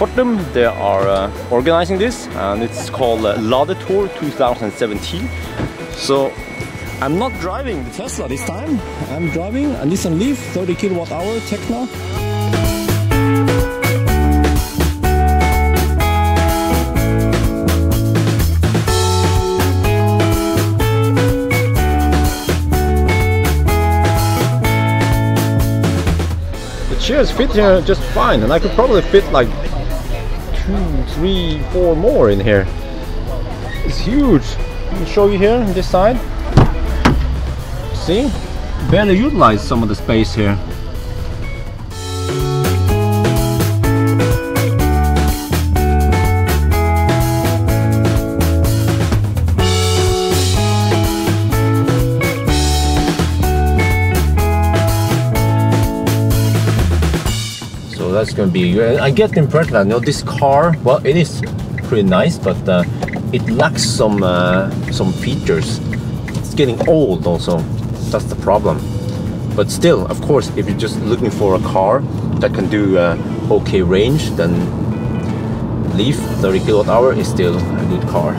Fortum, they are uh, organizing this and it's called uh, Ladetour 2017. So I'm not driving the Tesla this time. I'm driving a Nissan Leaf 30 kilowatt hour Tekna. The chairs fit here just fine and I could probably fit like two, three, four more in here. It's huge. Let me show you here on this side. See? Barely utilize some of the space here. So that's gonna be. I get the impression that you know this car. Well, it is pretty nice, but uh, it lacks some uh, some features. It's getting old, also. That's the problem. But still, of course, if you're just looking for a car that can do uh, okay range, then Leaf 30 kilowatt hour is still a good car.